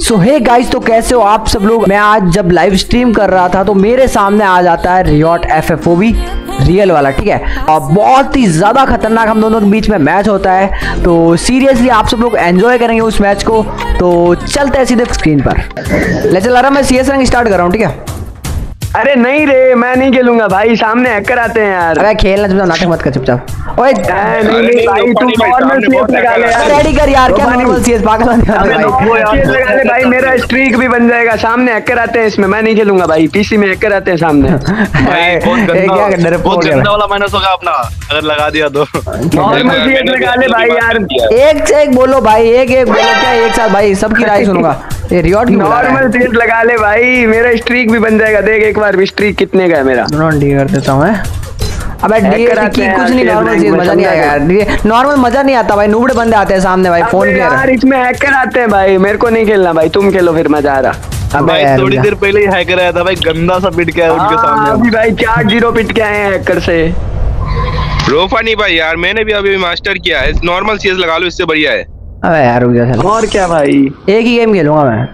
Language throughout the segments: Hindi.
सो हे गाइस तो कैसे हो आप सब लोग? मैं आज जब लाइव स्ट्रीम कर रहा था तो मेरे सामने आ जाता है रियॉट एफ़ एफ़ भी रियल वाला, ठीक है? और बहुत ही ज़्यादा खतरनाक हम दोनों के बीच में मैच होता है। तो सीरियसली आप सब लोग एंजॉय करेंगे उस मैच को। तो चलते हैं सीधे स्क्रीन पर। ले चल रहा मैं सी एस रंग स्टार्ट कर रहा हूँ, ठीक है? अरे नहीं रे मैं नहीं खेलूँगा भाई सामने हैकर आते हैं यार। अरे खेलना चुपचाप नाटक मत कर चुपचाप ओए नहीं नहीं भाई तू नॉर्मल सीएस लगा ले यार रेडी कर यार क्या नॉर्मल सीएस पागल बन गया भाई। सीएस लगा ले भाई मेरा स्ट्रीक भी बन जाएगा। सामने हैकर आते हैं इसमें मैं नहीं खेलूँगा भाई पीसी में हैकर आते हैं सामने। भाई बहुत क्या गंदा कर रहे बहुत गंदा वाला माइनस होगा अपना अगर लगा दिया तो। नॉर्मल सीएस लगा ले भाई यार। एक से एक बोलो भाई एक एक बोलो क्या एक साथ भाई सबकी राय सुनूँगा। रियॉट नॉर्मल लगा ले भाई मेरा स्ट्रीक भी बन जाएगा। देख एक बार स्ट्रीक कितने का है मेरा? नॉन डी कर देता हूँ मैं अबे डी की कुछ नहीं नॉर्मल चीज़ मज़ा नहीं आएगा यार। नॉर्मल मज़ा नहीं आता भाई नूबड़े बंदे आते हैं सामने भाई फ़ोन अबे पे यार इसमें हैकर आते हैं भाई मेरे को नहीं खेलना भाई तुम खेलो फिर मज़ा आ रहा। भाई थोड़ी देर पहले ही हैकर आया था भाई गंदा सा पिट गया उनके हाँ, सामने। अभी भाई चार ज़ीरो पिट के आए हैं हैकर से। रोफा नहीं भाई यार मैंने भी अभी मास्टर किया है। नॉर्मल सीएस लगा लो इससे बढ़िया है। अबे यार रुक जा साला और क्या भाई? एक ही गेम खेलूँगा मैं।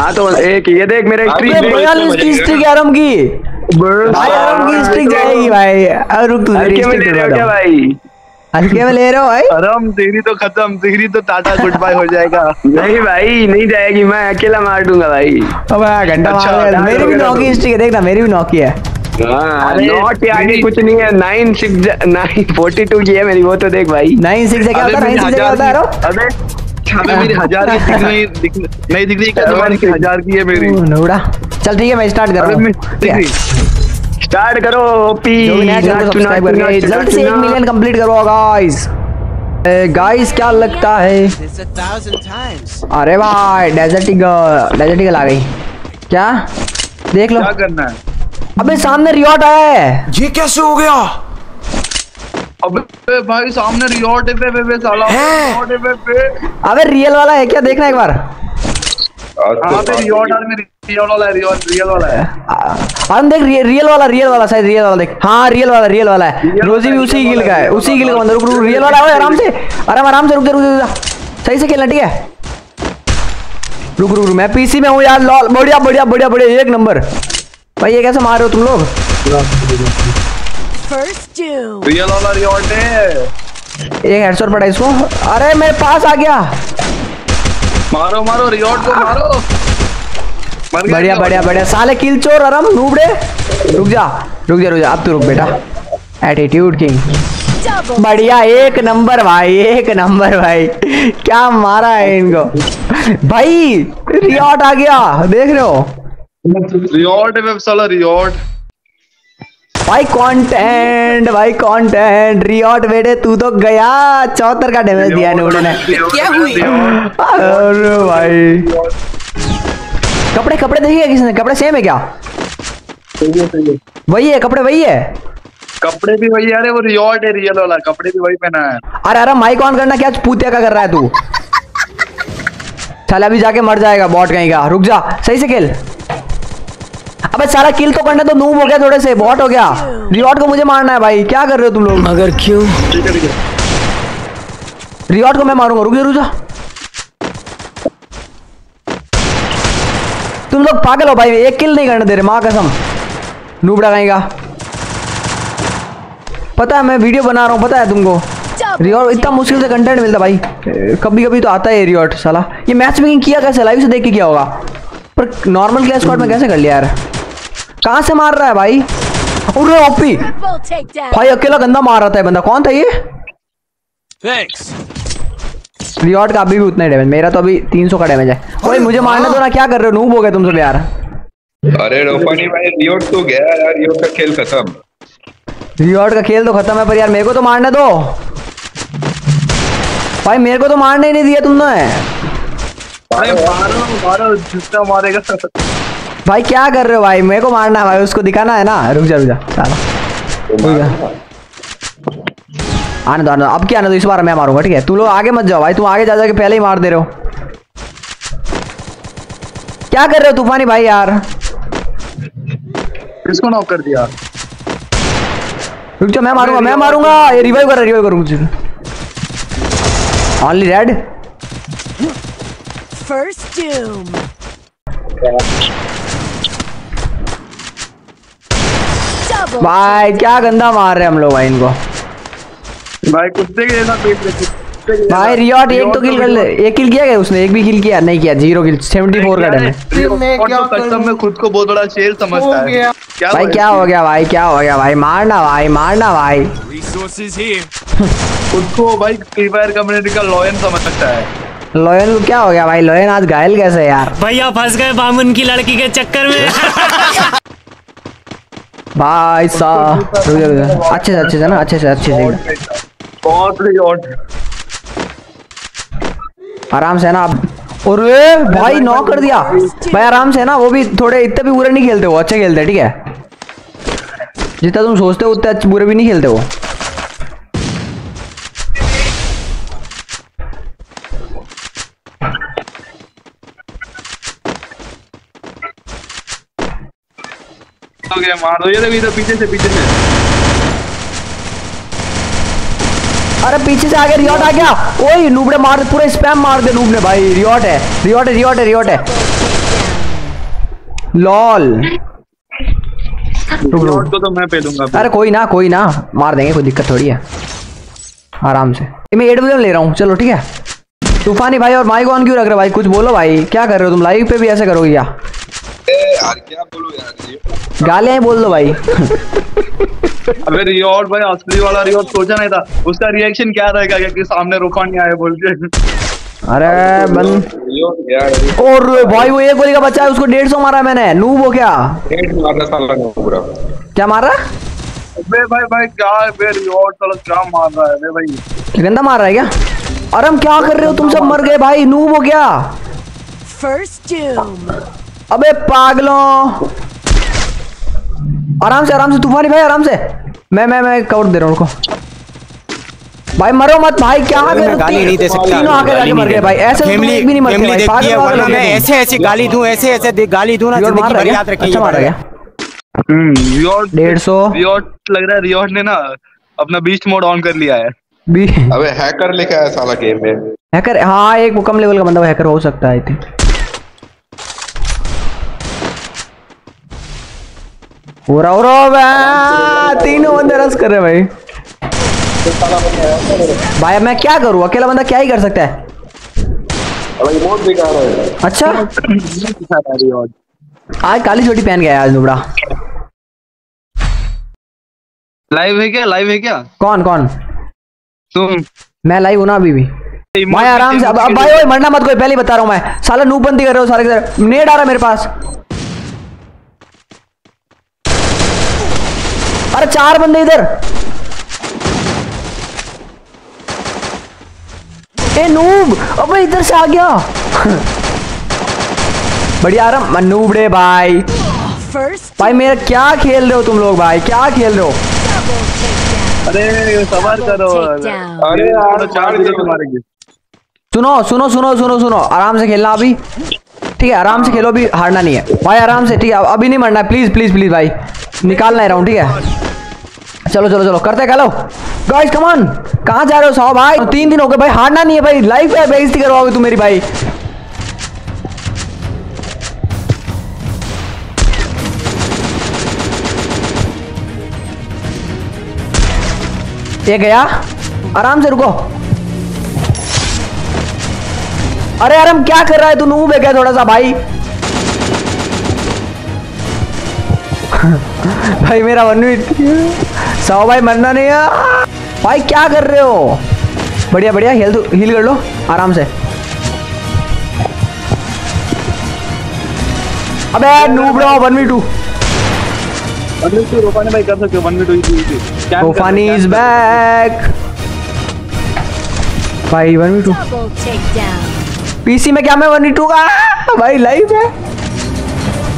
हाँ तो एक ये देख मेरा स्ट्रीक अबे देख। बयालीस की स्ट्रिक आराम की। भाई आराम की स्ट्रिक जाएगी भाई। अब रुक तू मेरी हल्के में ले स्ट्रिक रहे क्या भाई? हल्के में ले रहे हो भाई? अरम तेरी तो खत्म तेरी तो टाटा गुड बाय हो जाएगा। नहीं भाई नहीं जाएगी मैं अकेला मार दूँगा भाई। अबे घंटा अच्छा, मेरी भी नौकी। स्ट्रिक है देखना मेरी भी नौकी है हाँ। नॉट आगे कुछ नहीं है nine six nine forty two की है मेरी वो तो देख भाई। नाइन सिक्स क्या होता है? नाइन सिक्स क्या होता है अबे मेरी हज़ार की दिख नहीं दिख नहीं दिख रही क्या की हज़ार की है मेरी। नूड़ा चल ठीक है मैं स्टार्ट कर रहा हूँ। स्टार्ट करो ओपी जो भी नया चैनल को सब्सक्राइब करके जल्द से एक मिलियन कंप्लीट करो गाइस गाइस क्या लगता है. अरे भाई डेजर्ट ईगल डेजर्ट ईगल आ गई। क्या? देख लो। क्या करना है? अबे सामने रियॉट आया है। ये कैसे हो गया? अबे भाई सामने रियॉट पे पे पे साला। रियॉट पे पे अबे रियल वाला है क्या? देखना एक बार। हाँ पे रियॉट आदमी रियल वाला है रियल रियल वाला है। अरे देख रियल, रियल वाला रियल वाला शायद रियल वाला देख। हाँ रियल वाला रियल वाला है। रोजी भी उसी गिल का है उसी गिल का बंदा रुक रुक रियल वाला है आराम से आराम आराम से रुक रुक सही से खेलना ठीक है? रुक रुक रुक मैं पीसी में हूँ यार लॉल बढ़िया बढ़िया बढ़िया बढ़िया एक नंबर। भाई ये कैसे मार रहे हो तुम लोग? First रियल वाला एक हेडशॉट पड़ा इसको। अरे मेरे पास आ गया। मारो मारो रियॉट को मारो। बढ़िया बढ़िया बढ़िया। साले किल चोर आराम नूबड़े रुक जा रुक जा रुक जा। अब तू रुक बेटा। एटीट्यूड किंग बढ़िया एक नंबर भाई एक नंबर भाई। क्या मारा है इनको। भाई रियॉट आ गया। देख रहे हो? रियॉट है साला रियॉट भाई कंटेंट भाई कंटेंट रियॉट बेटे तू तो गया। चौहत्तर का डैमेज दिया ने क्या हुई? अरे भाई। कपड़े कपड़े देखिए किसने कपड़े सेम है क्या? वही है कपड़े वही है? कपड़े भी वही अरे वो रियॉट है रियल वाला। कपड़े भी वही पहना है। अरे अरे माइक ऑन करना क्या पूतिया का कर रहा है तू? चल अभी जाके मर जाएगा बॉट कहीं का। रुक जा सही से खेल। अबे सारा किल तो करना तो नूब हो गया थोड़े से बॉट हो गया। रियॉट को मुझे मारना है भाई क्या कर रहे हो तुम लोग? मगर क्यों? ठीक है ठीक है। रियॉट को मैं मारूँगा रुक जा जा। तुम लोग पागल हो भाई एक किल नहीं करने दे रहे माँ कसम। नूबड़ा कहीं का पता है मैं वीडियो बना रहा हूँ पता है तुमको. रियॉट इतना मुश्किल से कंटेंट मिलता भाई। कभी कभी तो आता है रियॉट साला। ये मैच मेकिंग किया कैसे? लाइव से देख के किया होगा। पर नॉर्मल क्लास स्क्वाड में कैसे कर लिया यार? कहाँ से मार रहा है भाई? अरे ओपी। भाई अकेला गंदा मार रहा था बंदा। कौन था ये? थैंक्स रियॉट का अभी भी उतना ही डैमेज मेरा तो अभी 300 का डैमेज है। ओए मुझे मारने दो ना क्या कर रहे हो? नूब हो गए तुम सब यार। अरे रोफा भाई रियोट तो गया यार रियोट का खेल खत्म। रियॉट का खेल तो खत्म है पर यार मेरे को तो मारने दो। भाई मेरे को तो मारने ही नहीं दिया तुमने। अरे मारो मारो जितना मारेगा। भाई क्या कर रहे हो भाई? मेरे को मारना है भाई उसको दिखाना है ना? रुक जा रुक जा। जा आने दो आने दो। अब क्या आने दो? इस बार मैं मारूँगा ठीक है? तू लोग आगे मत जाओ भाई तुम आगे जा जा के पहले ही मार दे रहे हो। क्या कर रहे हो तूफानी भाई यार? किसको नॉक कर दिया? रुक जा मैं मारूँगा मैं मारूँगा। ये रिवाइव कर रिवाइव करूँगा ओनली रेड First doom. भाई क्या गंदा मार रहे हम लोग भाई इनको? भाई कुत्ते के जैसा पेट के भाई रियॉट एक तो किल कर ले एक किल किया क्या उसने? एक भी किल किया? नहीं किया ज़ीरो किल 74 का डैमेज रियॉट कसम में खुद को बहुत बड़ा शेर समझता है क्या भाई क्या हो गया भाई क्या हो गया भाई? मारना भाई मारना भाई। खुद को भाई फ्री फायर कम्युनिटी का लॉयन समझता है। लोयन को क्या हो गया भाई? लोयन आज घायल कैसे यार? भैया फंस गए बामुन की लड़की के चक्कर में। भाई साहब अच्छे से अच्छे से ना, अच्छे से अच्छे से। आराम से ना आप और भाई नॉक कर दिया। भाई, आराम से ना, वो भी थोड़े, इतने भी बुरे नहीं खेलते वो, अच्छे खेलते, ठीक है? जितना तुम सोचते हो, उतने अच्छे बुरे भी नहीं खेलते वो। हो गया मार दो ये देखो इधर पीछे से पीछे से अरे पीछे से आगे रियॉट आ गया। ओए नूबड़े मार दे पूरा स्पैम मार दे नूब ने भाई। रियॉट है रियॉट है रियॉट है रियॉट है। लॉल। को तो मैं पे दूँगा अरे कोई ना कोई ना। मार देंगे कोई दिक्कत थोड़ी है। आराम से। मैं एट ले रहा हूँ। चलो ठीक है। तूफानी भाई और माइक ऑन क्यों रख रहे भाई? कुछ बोलो भाई। क्या कर रहे हो? तुम लाइव पे भी ऐसे करोगे क्या? यार क्या बोलो यार ये गालियाँ ही बोल दो भाई। अबे रियॉट भाई असली वाला रियॉट सोचा नहीं था। उसका रिएक्शन क्या रहेगा कि सामने रुका नहीं आया बोल के? अरे बन और भाई वो एक गोली का बच्चा है उसको डेढ़ सौ मारा मैंने। नूब हो क्या? हेड मारना साला पूरा। क्या मारा? अबे भाई भाई क्या बे रियॉट साला क्या मार रहा है बे भाई? गंदा मार रहा है क्या? अरे हम क्या कर रहे हो? तुम सब मर गए भाई नूब हो क्या? First doom. अबे पागलों। आराम से आराम से तूफानी भाई आराम से। मैं मैं मैं कवर दे रहा हूँ उनको भाई मरो मत भाई क्या कर? रहे गाली नहीं दे सकता। तीनों आके जाके मर गए भाई। ऐसे फैमिली भी नहीं मरते फैमिली भाई। देखती है पागल वरना मैं हो। गए ऐसे ऐसे गाली दूँ ऐसे ऐसे दे- गाली दूँ ना। ज़िंदगी मार भर रहा याद रखेंगे अच्छा मार रहा ये क्या? हम्म रियॉट डेढ़ सौ। रियॉट लग रहा है रियॉट ने ना अपना बीस्ट मोड ऑन कर लिया है। अबे हैकर लेके आया साला गेम में। हैकर हाँ एक वो कम लेवल का बंदा हैकर हो सकता है आई थिंक हो रहा हो रहा तीनों बंदे रस कर रहे भाई। भाई मैं क्या करूँ? अकेला बंदा क्या ही कर सकता है? बहुत बेकार है अच्छा। आज काली चोटी पहन गया आज नुबड़ा। लाइव है क्या? लाइव है क्या? कौन कौन? तुम। मैं लाइव हूँ ना अभी भी। भाई आराम से अब भाई मरना मत कोई पहले बता रहा हूँ मैं। साला नूब बंदी कर रहे हो सारे नेट आ रहा है मेरे पास। अरे चार बंदे इधर। ए नूब अबे इधर से आ गया। बढ़िया आराम। नूब रे भाई। First भाई मेरा क्या खेल रहे हो तुम लोग भाई? क्या खेल रहे हो? अरे सवार करो। अरे यार चार सुनो सुनो सुनो सुनो सुनो। आराम से खेलना अभी। ठीक है आराम से खेलो अभी। हारना नहीं है। भाई आराम से ठीक है अभी नहीं मरना है। प्लीज़ प्लीज़ प्लीज़ भाई। निकालना है राउंड ठीक है? चलो चलो चलो, करते चलो गाइस कमान कहाँ जा रहे हो, साहब? भाई तीन दिन हो गए। भाई, हारना नहीं है, भाई। लाइफ है, बेइज्जती करवाओगे तुम मेरी, भाई। ये गया। आराम से रुको। अरे यार, हम क्या कर रहा है? तू नूब है क्या थोड़ा सा, भाई? भाई, मेरा वन मिनट सौ भाई मरना नहीं है। भाई, क्या कर रहे हो? बढ़िया बढ़िया हेल हील कर लो, आराम से। अबे नूब रहा वी टू हो वन मिनट हुई तूफानी इज़ बैक भाई वन वी टू पीसी में क्या मैं वन टू का? भाई लाइव है।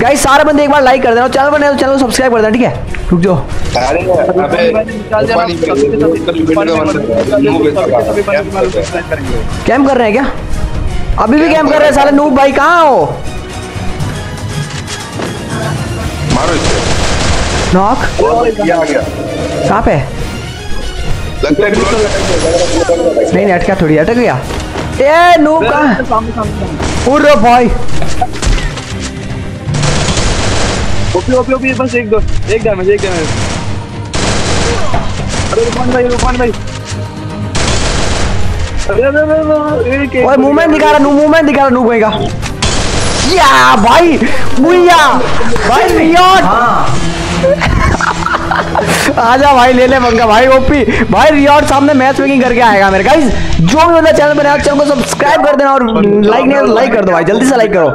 गाइस सारे बंदे एक बार लाइक कर देना चैनल बने चैनल सब्सक्राइब कर देना, ठीक है? रुक जाओ। अरे अबे पानी पे लिमिट का बंदा नो बेचा कैम कर रहे हैं? क्या? अभी भी कैम कर रहे हैं साले। नूब भाई कहाँ हो? मारो इसे। नॉक? ये आ गया। कहाँ पे? लगता है नहीं नहीं अटका थोड़ी अटक गया। ए नू का सामने सामने उड़ भाई ओपी ओपी ओपी बस एक दो एक डैमेज एक डैमेज अरे रुफान भाई रुफान भाई. अरे अरे अरे, ओए मूवमेंट दिखा रहा नू मूवमेंट दिखा रहा नू कहेगा या भाई बुया भाई रियॉट आजा भाई ले ले पंगा. भाई ओपी. भाई रियॉट सामने मैच मेकिंग करके आएगा मेरे. गाइस जो भी मतलब चैनल पर नया चैनल को सब्सक्राइब कर देना और लाइक नहीं लाइक कर दो भाई. जल्दी से लाइक करो.